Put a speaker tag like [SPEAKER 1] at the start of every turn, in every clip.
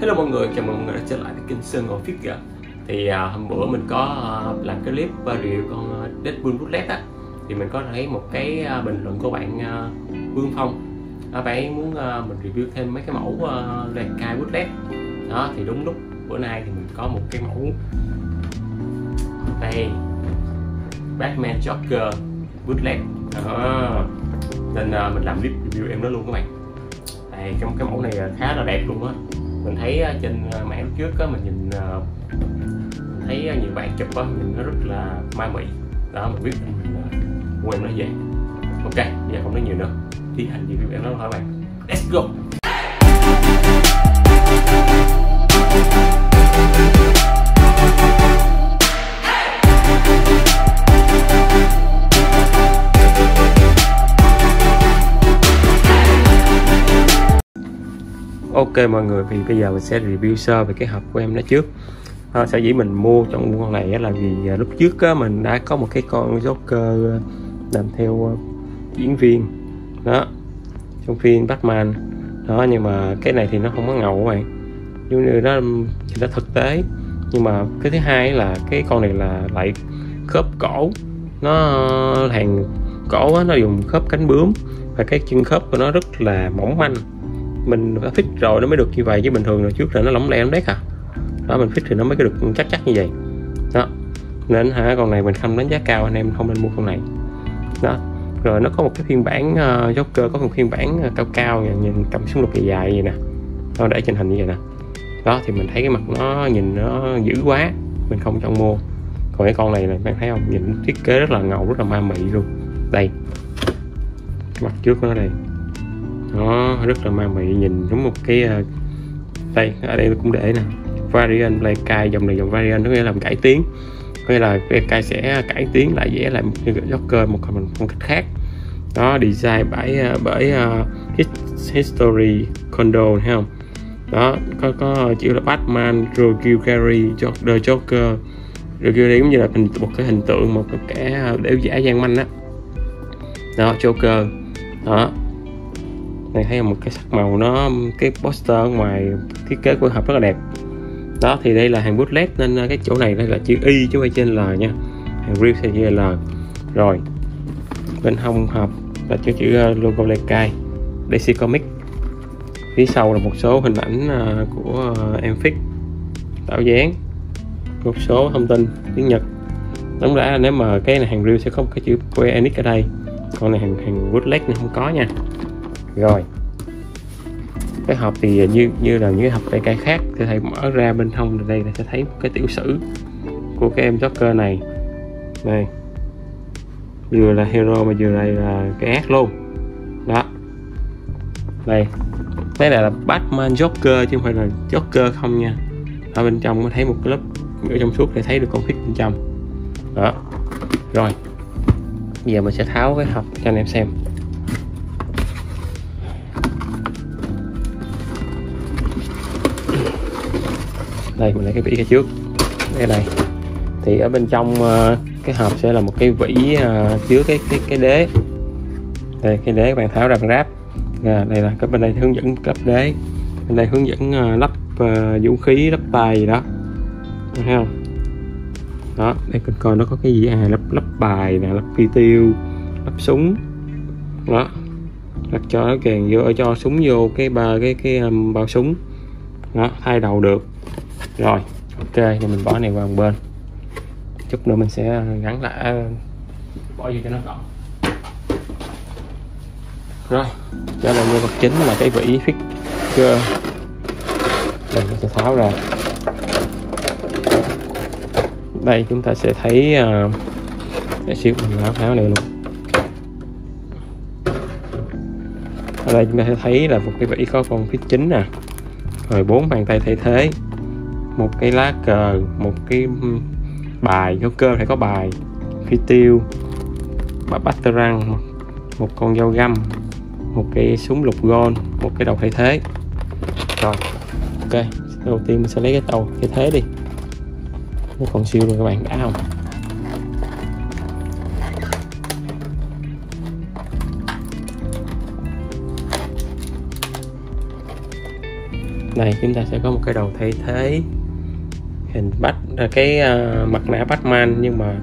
[SPEAKER 1] Hello mọi người, chào mừng mọi người đã trở lại với kênh Sơn Ngồi Figure Thì à, hôm bữa mình có à, làm cái clip và review con uh, Deadpool Bullet á. Thì mình có thấy một cái à, bình luận của bạn à, Vương Phong. À, Bạn ấy muốn à, mình review thêm mấy cái mẫu à, uh, đèn cai Bullet Đó, thì đúng lúc bữa nay thì mình có một cái mẫu. Đây Batman Joker Bullet Đó. Nên à, mình làm clip review em nó luôn các bạn. Đây, cái, cái mẫu này à, khá là đẹp luôn á mình thấy ờ, trên ờ, mạng lúc trước á, mình nhìn ờ, mình thấy nhiều bạn chụp á nhìn nó rất là ma mị. Đó, mình biết mình mua nó về. Ok giờ không nói nhiều nữa. Tiến hành review em nó thôi bạn. Let's go. Ok mọi người thì bây giờ mình sẽ review sơ về cái hộp của em đó trước. À, sở dĩ mình mua trong con này là vì ờ, lúc trước á, mình đã có một cái con Joker ờ, làm theo diễn viên. Đó trong phim Batman. Đó nhưng mà cái này thì nó không có ngầu các bạn. Giống như nó thì nó thực tế. Nhưng mà cái thứ hai là cái con này là lại khớp cổ. Nó hàng cổ á, nó dùng khớp cánh bướm. Và cái chân khớp của nó rất là mỏng manh mình phải fix rồi nó mới được như vậy chứ bình thường là trước là nó lỏng lẻo đấy à đó mình fix thì nó mới được chắc chắc như vậy. Đó. Nên hả con này mình không đánh giá cao anh em không nên mua con này. Đó. Rồi nó có một cái phiên bản uh, Joker có một phiên bản uh, cao cao nhìn, nhìn cầm súng lục dài dài vậy nè. Nó để trên hình như vậy nè. Đó thì mình thấy cái mặt nó nhìn nó dữ quá mình không chọn mua. Còn cái con này này bạn thấy không? Nhìn thiết kế rất là ngầu rất là ma mị luôn. Đây. Mặt trước của nó đây nó rất là ma mị nhìn giống một cái uh, đây ở đây cũng để nè. Variant play cai dòng này dòng variant nó nghĩa là cải tiến. Có nghĩa là cai sẽ ờ, cải tiến lại vẽ lại một cái Joker một phong cách khác. Đó design bởi ờ, bởi uh, history condo thấy không? Đó có có chữ là Batman Rogue Gary The Joker. Rogue giống như là hình, một cái hình tượng một cái kẻ đểu giả gian manh á. Đó. đó Joker. Đó này thấy một cái sắc màu nó cái poster ở ngoài thiết kế của hộp rất là đẹp. Đó thì đây là hàng bootleg nên ờ, cái chỗ này đây là chữ y chứ không phải trên L nha. Hàng real sẽ chữ L. Rồi bên hông hộp là chữ chữ logo Lekai DC Comics phía sau là một số hình ảnh ờ, của ờ, em fix. Tạo dáng. Một số thông tin tiếng Nhật. Đúng ra nếu mà cái này hàng real sẽ không có cái chữ Square Enix ở đây. Còn này hàng hàng bootleg này không có nha rồi. Cái hộp thì như như là những cái hộp cây cây khác, thì thầy mở ra bên trong đây là sẽ thấy cái tiểu sử của cái em Joker này. Đây. Vừa là hero mà vừa đây là cái ác luôn. Đó. Đây. Đây là Batman Joker chứ không phải là Joker không nha. Ở bên trong có thấy một cái lớp ở trong suốt để thấy được con config bên trong. Đó. Rồi. Bây giờ mình sẽ tháo cái hộp cho anh em xem. Đây mình lấy cái vỉ cái trước. Đây này. Thì ở bên trong ờ, cái hộp sẽ là một cái vỉ ờ, chứa cái cái cái đế. Đây cái đế các bạn tháo ra bạn ráp à, dạ, đây là cái bên đây hướng dẫn cấp đế. Bên đây hướng dẫn ờ, lắp vũ khí lắp bài gì đó. Thấy không? Đó đây mình coi nó có cái gì à lắp lắp bài nè lắp phi tiêu lắp súng. Đó. Lắp cho nó kèn vô cho súng vô cái ba cái cái um, bao súng. Đó thay đầu được rồi ok thì mình bỏ này qua một bên. Chút nữa mình sẽ gắn lại ờ, bỏ vô cho nó gọn. Rồi trở là nhân vật chính là cái vỉ fixture ờ, đây mình sẽ tháo ra. Đây chúng ta sẽ thấy ờ, uh, để xíu mình tháo tháo này luôn. Ở đây chúng ta sẽ thấy là một cái vỉ có con phía chính nè. Rồi bốn bàn tay thay thế một cái lá cờ, một cái bài. Có cơ phải có bài. Phi tiêu bắp bát tơ răng, một con dao găm, một cái súng lục gôn, một cái đầu thay thế. Rồi, ok. Đầu tiên mình sẽ lấy cái đầu thay thế đi. Nó còn siêu rồi các bạn. Đã không này chúng ta sẽ có một cái đầu thay thế hình bắt là cái uh, mặt nạ Batman nhưng mà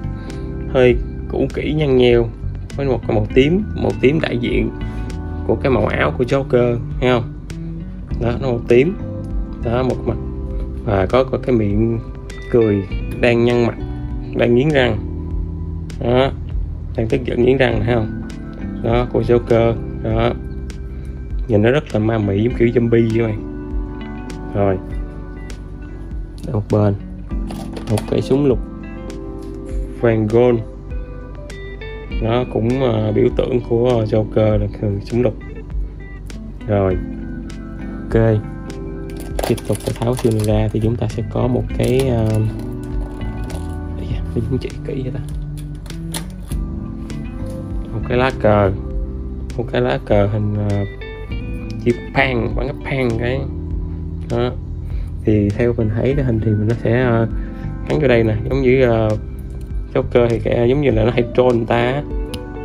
[SPEAKER 1] hơi cũ kỹ nhăn nheo với một cái màu tím màu tím đại diện của cái màu áo của Joker thấy không? Đó nó màu tím. Đó một mặt và có, có cái miệng cười đang nhăn mặt đang nghiến răng. Đó đang tức giận nghiến răng thấy không? Đó của Joker đó. Nhìn nó rất là ma mị giống kiểu zombie vậy. Mày rồi một bên một cái súng lục vàng gold. Nó cũng uh, biểu tượng của Joker là súng lục. Rồi ok. Tiếp tục tháo xương ra thì chúng ta sẽ có một cái à, uh, chúng chỉ kỹ vậy ta. Một cái lá cờ. Một cái lá cờ hình uh, chữ pan bắn cái pan cái. Đó. Thì theo mình thấy cái hình thì mình nó sẽ uh, gắn vô đây nè giống như uh, Joker thì cái, giống như là nó hay troll người ta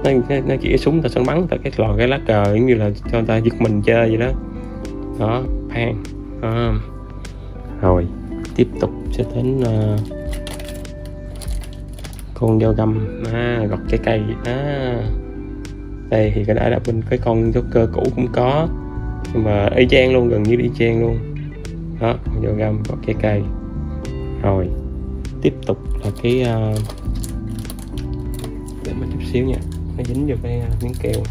[SPEAKER 1] nó, nó chỉ súng ta sẵn bắn ta cái lò cái lá cờ giống như là cho người ta giật mình chơi vậy đó. Đó pan à. rồi tiếp tục sẽ đến uh, con dao găm. À, gọt trái cây. À. đây thì cái đã là bên cái con Joker cũ cũng có. Nhưng mà y chang luôn gần như y chang luôn. Đó dao găm gọt trái cây. Rồi tiếp tục là cái uh, để mình chút xíu nha. Nó dính vào cái uh, miếng keo.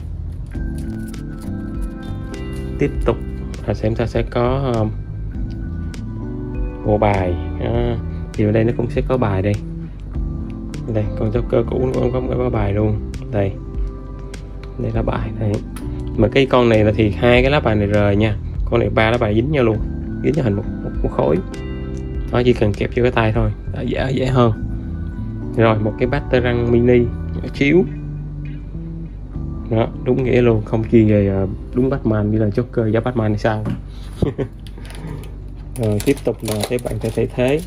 [SPEAKER 1] Tiếp tục là xem ta sẽ có uh, bộ bài. À, thì ở đây nó cũng sẽ có bài đây. Đây con cơ cũ nó cũng có, có bài luôn. Đây. Đây là bài này. Mà cái con này là thì hai cái lá bài này rời nha. Con này ba lá bài dính nhau luôn. Dính cho thành một, một, một khối nó chỉ cần kẹp vô cái tay thôi. Đã dễ dễ hơn. Rồi, một cái bát tơ răng mini chiếu đó, đúng nghĩa luôn, không chuyên về ờ, đúng Batman, như là Joker giá Batman hay sao? Rồi, tiếp tục là cái bạn tay thay thế.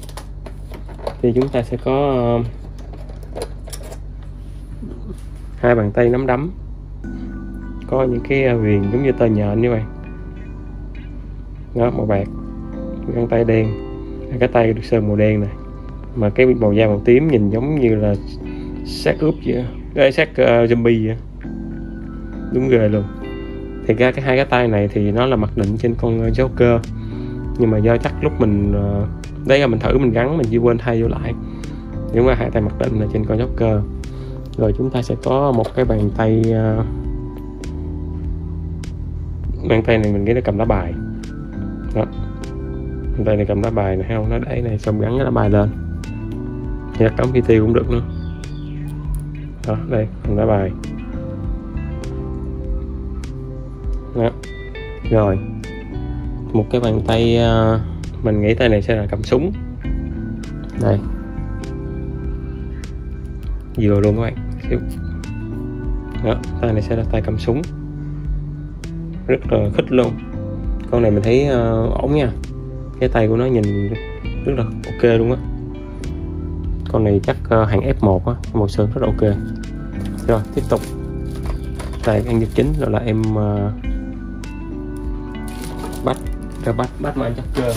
[SPEAKER 1] Thì chúng ta sẽ có ờ, hai bàn tay nắm đấm. Có những cái ờ, viền giống như tơ nhện như vậy. Đó, màu bạc. Găng tay đen cái tay được sơn màu đen này. Mà cái màu da màu tím nhìn giống như là xác ướp vậy cái xác uh, zombie vậy đúng ghê luôn. Thì ra cái hai cái tay này thì nó là mặc định trên con ờ, Joker. Nhưng mà do chắc lúc mình uh, đấy là mình thử mình gắn mình chỉ quên thay vô lại. Nhưng mà hai tay mặc định là trên con Joker. Rồi chúng ta sẽ có một cái bàn tay uh, bàn tay này mình nghĩ là cầm lá bài. Đó tay này cầm lá bài này không nó đẩy này xong gắn cái lá bài lên. Nhặt cắm tiêu cũng được nữa. Đó đây cầm lá bài. Đó. Rồi. Một cái bàn tay ờ, mình nghĩ tay này sẽ là cầm súng. Đây. Vừa luôn các bạn. Xíu. Đó tay này sẽ là tay cầm súng. Rất là khích luôn. Con này mình thấy uh, ổn nha cái tay của nó nhìn rất là ok luôn á. Con này chắc ờ, hàng F1 á màu sơn rất là ok. Rồi tiếp tục. Tay ăn vật chính đó là em uh, bắt cho bắt bắt mà chắc cơ.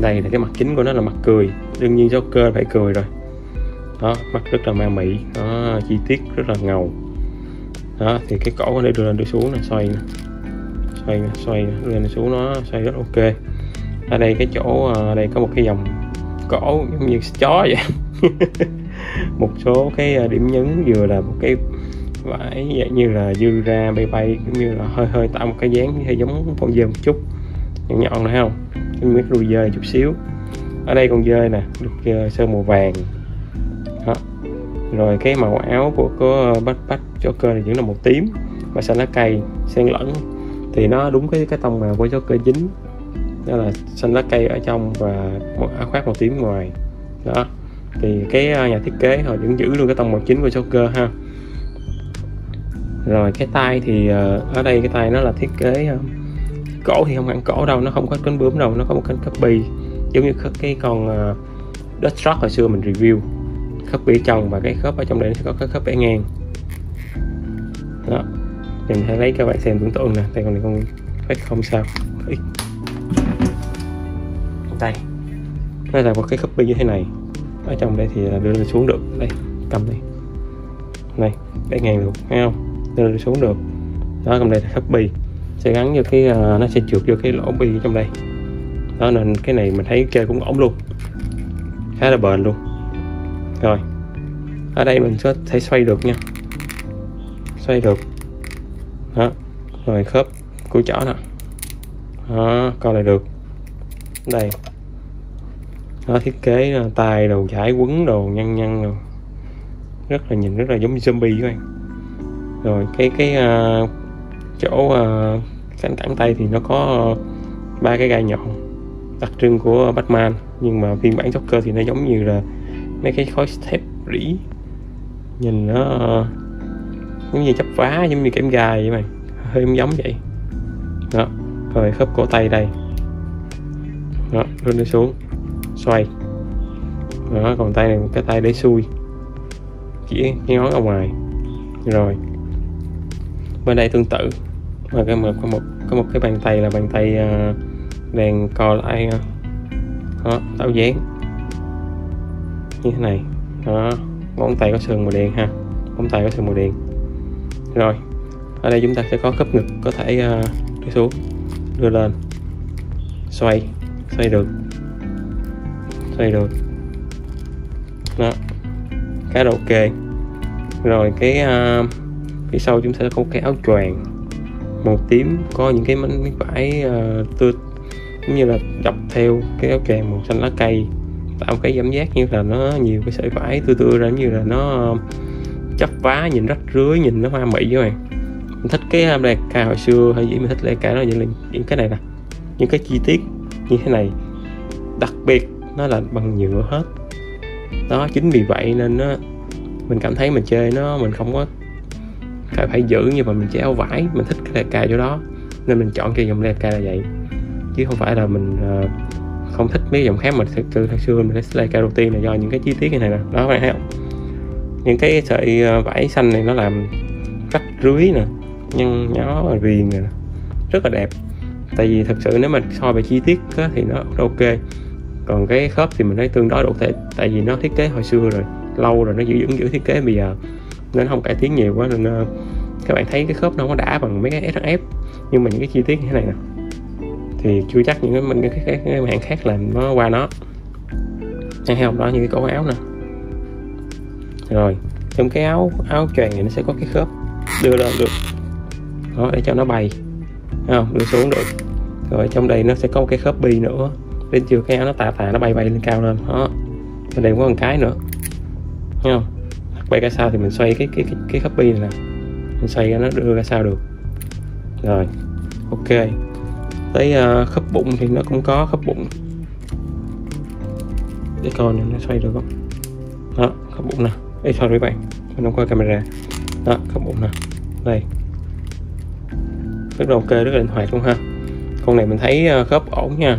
[SPEAKER 1] Đây là cái mặt chính của nó là mặt cười. Đương nhiên Joker phải cười rồi. Đó mắt rất là ma mị. Đó chi tiết rất là ngầu. Đó thì cái cổ ở đây đưa lên đưa xuống này xoay nè. Xoay nè xoay nè, lên xuống nó xoay rất ok ở đây cái chỗ ờ, ở đây có một cái dòng cổ giống như chó vậy. Một số cái ờ, điểm nhấn vừa là một cái vải dạng như là dư ra, bay bay, cũng như là hơi hơi tạo một cái dáng hơi giống con dơi một chút. Nhọn nhọn này không? Cái miếng đuôi dơi chút xíu. Ở đây con dơi nè, được ờ, sơn màu vàng. Đó. rồi cái màu áo của có bách bách Joker này vẫn là màu tím và xanh lá cây xen lẫn. Thì nó đúng cái cái tông màu của Joker chính đó là xanh lá cây ở trong và một áo khoác màu tím ngoài. Đó. Thì cái à, nhà thiết kế họ vẫn giữ luôn cái tông màu chính của Joker ha. Rồi cái tay thì à, ở đây cái tay nó là thiết kế cổ thì không hẳn cổ đâu nó không có cánh bướm đâu nó có một cánh copy. Giống như cái con uh, Rock hồi xưa mình review. Copy trong và cái khớp ở trong đây nó sẽ có cái khớp bẻ ngang. Đó. Mình hãy lấy các bạn xem tưởng tượng nè đây còn này con không sao đây nó là một cái copy như thế này. Ở trong đây thì đưa lên xuống được. Đây cầm đây này cái ngang được thấy không? Đưa lên xuống được. Đó trong đây là copy. Sẽ gắn vô cái uh, nó sẽ trượt vô cái lỗ bi trong đây. Đó nên cái này mình thấy chơi cũng ổn luôn. Khá là bền luôn. Rồi ở đây mình có thể xoay được nha. Xoay được. Đó rồi khớp của chỏ nè. Đó coi lại được đây. Nó thiết kế ờ, tay đồ chải quấn đồ nhăn nhăn rồi rất là nhìn rất là giống zombie các bạn rồi cái cái uh, chỗ uh, cánh cẳng tay thì nó có ba cái gai nhọn đặc trưng của Batman nhưng mà phiên bản Joker thì nó giống như là mấy cái khối thép rỉ. Nhìn nó uh, giống như chắp vá giống như kẽm gai vậy mày. Hơi giống vậy. Đó rồi khớp cổ tay đây đó lên nó xuống. Xoay. Đó còn tay này cái tay để xuôi chỉ ngón ở ngoài. Rồi. Bên đây tương tự. Và cái một có một có một cái bàn tay là bàn tay à, đèn co lại à, đó tạo dáng như thế này. Đó ngón tay có sườn màu đen ha. Ngón tay có sườn màu đen. Rồi ở đây chúng ta sẽ có khớp ngực có thể à, uh, đi xuống đưa lên. Xoay xoay được. Xoay được. Đó. Khá là ok. Rồi cái uh, phía sau chúng ta sẽ có cái áo choàng màu tím có những cái miếng vải uh, tươi cũng như là dọc theo cái áo choàng màu xanh lá cây tạo cái cảm giác như là nó nhiều cái sợi vải tươi tươi ra như là nó à, chấp vá nhìn rách rưới nhìn nó hoa mỹ các bạn. Mình thích cái lê cao hồi xưa hay gì mình thích lê ca nó vậy là những cái này nè. Những cái chi tiết như thế này. Đặc biệt nó là bằng nhựa hết. Đó chính vì vậy nên nó mình cảm thấy mình chơi nó mình không có phải phải giữ như mà mình chơi áo vải mình thích cái cài chỗ đó. Nên mình chọn cái dòng lê là vậy. Chứ không phải là mình uh, không thích mấy dòng khác mà thực sự thật xưa mình thích cài đầu tiên là do những cái chi tiết như này nè. Đó các bạn thấy không? Những cái sợi ờ, vải xanh này nó làm rách rưới nè nhăn nhó viền nè rất là đẹp tại vì thật sự nếu mà so về chi tiết á, thì nó ok. Còn cái khớp thì mình thấy tương đối đủ thể tại vì nó thiết kế hồi xưa rồi lâu rồi nó giữ vững giữ thiết kế bây giờ nên không cải tiến nhiều quá nên uh, các bạn thấy cái khớp nó không có đã bằng mấy cái SRF nhưng mà những cái chi tiết như thế này nè thì chưa chắc những cái mình cái, cái, cái, hãng khác là nó qua nó. Hay không? Đó như cái cổ áo nè. Rồi trong cái áo áo choàng này nó sẽ có cái khớp đưa lên được. Đó để cho nó bay. Thấy không? Đưa xuống được. Rồi trong đây nó sẽ có một cái khớp bi nữa. Đến chiều cái áo nó tà tà nó bay bay lên cao lên. Đó. Bên đây có một cái nữa. Thấy không? Quay ra sao thì mình xoay cái cái cái, cái khớp bi này nè. Mình xoay ra nó đưa ra sao được. Rồi ok. Tới uh, khớp bụng thì nó cũng có khớp bụng. Để coi nó xoay được không? Đó khớp bụng nè. Ê sorry các bạn. Mình không coi camera. Đó khớp bụng nè. Đây. Rất là ok rất là linh hoạt luôn ha. Con này mình thấy ờ, khớp ổn nha.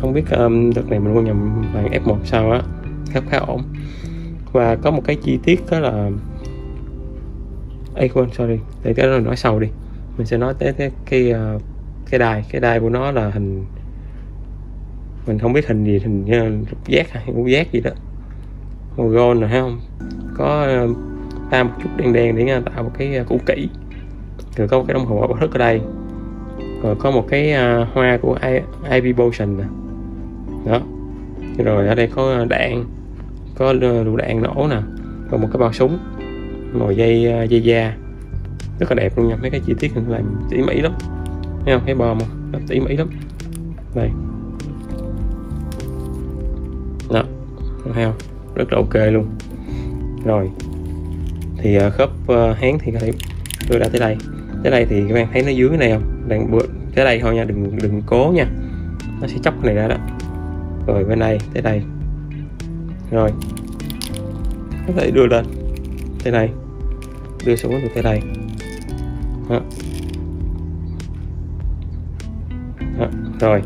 [SPEAKER 1] Không biết um, đợt này mình mua nhầm bằng F1 sao á Khớp khá ổn. Và có một cái chi tiết đó là Ê quên sorry. Để cái đó nói sau đi. Mình sẽ nói tới cái cái, ờ, cái đài Cái đài của nó là hình mình không biết hình gì hình như lục giác hay rút giác gì đó. Màu gold nè thấy không? Có ta một chút đen đen để tạo một cái cũ kỹ rồi có một cái đồng hồ báo thức ở đây. Rồi có một cái uh, hoa của Ivy Potion nè. Đó. Rồi ở đây có đạn có lựu đạn nổ nè rồi một cái bao súng màu dây uh, dây da. Rất là đẹp luôn nha mấy cái chi tiết này làm tỉ mỉ lắm. Thấy không? Bò bom không tỉ mỉ lắm. Đây. Đó. Thấy không? Rất là ok luôn. Rồi. Thì uh, khớp uh, háng thì có thể đưa ra tới đây. Tới đây thì các bạn thấy nó dưới cái này không? Đang bữa tới đây thôi nha, đừng đừng cố nha. Nó sẽ chóc cái này ra đó. Rồi, bên đây, tới đây. Rồi. Có thể đưa lên. Tới đây. Đưa xuống từ tới đây. Đó. Đó. rồi.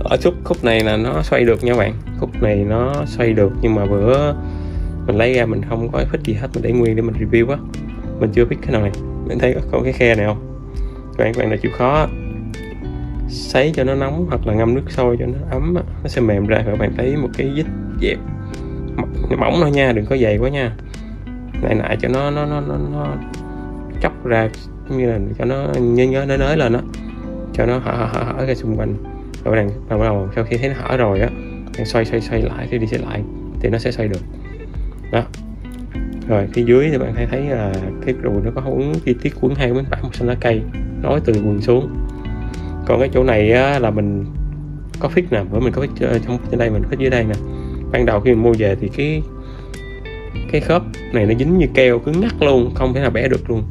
[SPEAKER 1] Ở chút khúc này là nó xoay được nha bạn. Khúc này nó xoay được, nhưng mà bữa mình lấy ra mình không có thích gì hết, mình để nguyên để mình review á mình chưa biết cái nào này. Bạn thấy có, cái khe này không? Các bạn các bạn là chịu khó. Sấy cho nó nóng hoặc là ngâm nước sôi cho nó ấm nó sẽ mềm ra các bạn thấy một cái dít dẹp. Mỏng thôi nha đừng có dày quá nha. Lại lại cho nó nó nó nó, nó chóc ra như là cho nó nhớ nhớ nới nới lên đó cho nó hở hở hở ra xung quanh. Rồi bạn bắt đầu sau khi thấy nó hở rồi á bạn xoay xoay xoay lại thì đi xoay lại thì nó sẽ xoay được. Đó rồi phía dưới thì bạn thấy thấy là cái đùi nó có uốn chi tiết cuốn hai miếng bản một xanh lá cây nối từ quần xuống. Còn cái chỗ này á, là mình có fix nè bởi mình có fix ờ, trong trên đây mình có dưới đây nè. Ban đầu khi mình mua về thì cái cái khớp này nó dính như keo cứng ngắt luôn không thể nào bẻ được luôn.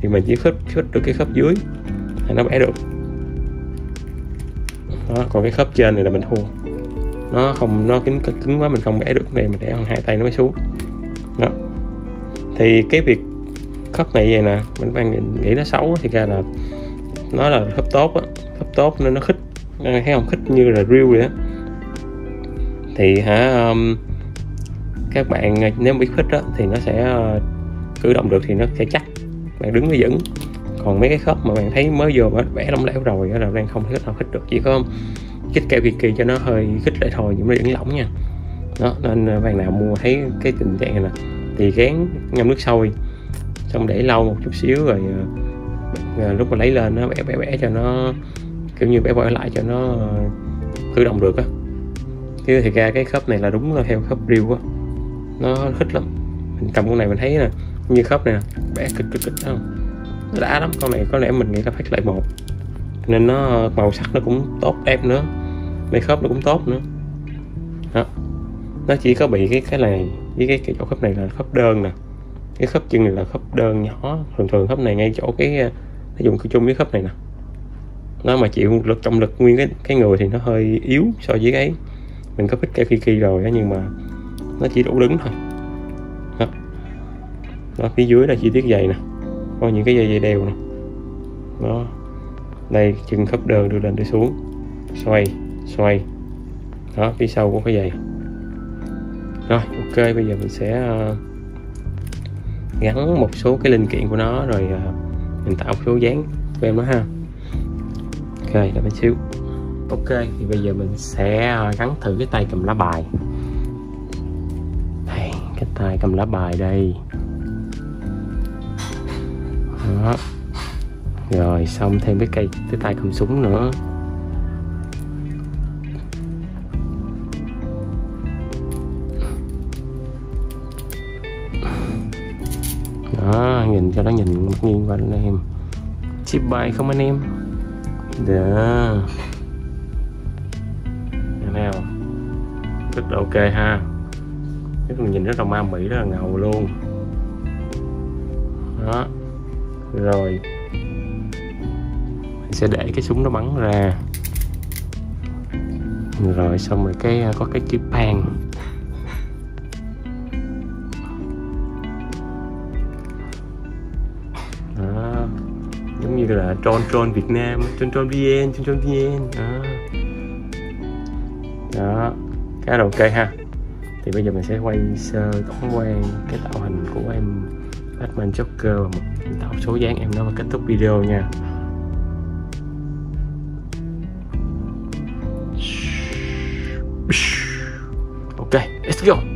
[SPEAKER 1] Thì mình chỉ khớp khớp được cái khớp dưới thì nó bẻ được. Đó, còn cái khớp trên này là mình thua. Nó không nó cứng cứng quá mình không bẻ được này mình để bằng hai tay nó mới xuống. Đó thì cái việc khớp này vậy nè mình đang nghĩ nó xấu thì ra là nó là khớp tốt á khớp tốt nên nó khích. Thấy không khích như là real vậy á. Thì hả um, các bạn nếu biết khích á thì nó sẽ uh, cử động được thì nó sẽ chắc. Bạn đứng nó vững. Còn mấy cái khớp mà bạn thấy mới vừa vẽ lỏng lẻo rồi là đang không thể nào khích được. Chỉ có kích keo kỳ kỳ cho nó hơi khích lại thôi nhưng nó vẫn lỏng nha. Đó nên bạn nào mua thấy cái tình trạng này nè thì gán ngâm nước sôi. Xong để lâu một chút xíu rồi rồi lúc mà lấy lên nó bẻ bẻ bẻ cho nó, kiểu như bẻ bẻ lại cho nó ờ, cử động được á. Chứ thì ra cái khớp này là đúng là theo khớp riêu á. Nó thích lắm. Mình cầm con này mình thấy nè như khớp này bẻ cực cực cực không? Nó đã lắm, con này có lẽ mình nghĩ là phát lại một. Nên nó, màu sắc nó cũng tốt, đẹp nữa. Mấy khớp nó cũng tốt nữa. Đó nó chỉ có bị cái cái này với cái, cái chỗ khớp này là khớp đơn nè. Cái khớp chân này là khớp đơn nhỏ. Thường thường khớp này ngay chỗ cái nó dùng chung với khớp này nè. Nó mà chịu lực trọng lực nguyên cái cái người thì nó hơi yếu so với cái mình có pick cái kỳ rồi đó nhưng mà nó chỉ đủ đứng thôi. Đó. đó phía dưới là chi tiết dày nè. Có những cái dây dây đeo nè. Đó. Đây chân khớp đơn đưa lên đưa xuống. Xoay xoay. Đó phía sau của cái giày rồi ok bây giờ mình sẽ uh, gắn một số cái linh kiện của nó rồi uh, mình tạo một số dáng của em nó ha. Ok đợi một xíu. Ok thì bây giờ mình sẽ ờ, gắn thử cái tay cầm lá bài. Đây cái tay cầm lá bài đây. Đó. Rồi xong thêm cái cây cái tay cầm súng nữa. Nhìn, cho nó nhìn nghiêng qua anh em. Chip bay không anh em? Đó thế nào. Rất là ok ha. Cái mình nhìn rất là ma mỹ rất là ngầu luôn. Đó. Rồi. Mình sẽ để cái súng nó bắn ra. Rồi, xong rồi cái à, có cái chữ pan giống là tròn tròn Việt Nam tròn tròn VN tròn tròn VN đó. Đó. Khá là ok ha. Thì bây giờ mình sẽ quay sơ tổng quan cái tạo hình của em Batman Joker và một tạo số dáng em đó và kết thúc video nha. Ok, let's go.